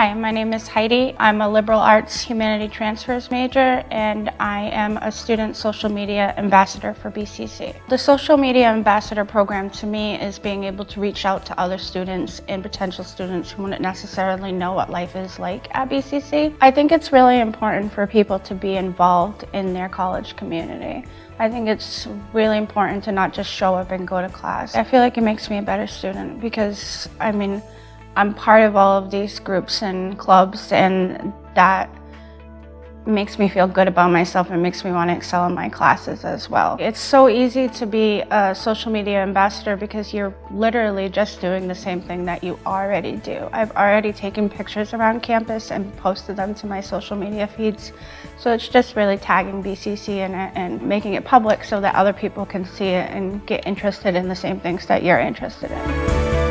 Hi, my name is Heidi. I'm a liberal arts humanity transfers major and I am a student social media ambassador for BCC. The social media ambassador program to me is being able to reach out to other students and potential students who wouldn't necessarily know what life is like at BCC. I think it's really important for people to be involved in their college community. I think it's really important to not just show up and go to class. I feel like it makes me a better student because, I mean, I'm part of all of these groups and clubs, and that makes me feel good about myself and makes me want to excel in my classes as well. It's so easy to be a social media ambassador because you're literally just doing the same thing that you already do. I've already taken pictures around campus and posted them to my social media feeds. So it's just really tagging BCC in it and making it public so that other people can see it and get interested in the same things that you're interested in.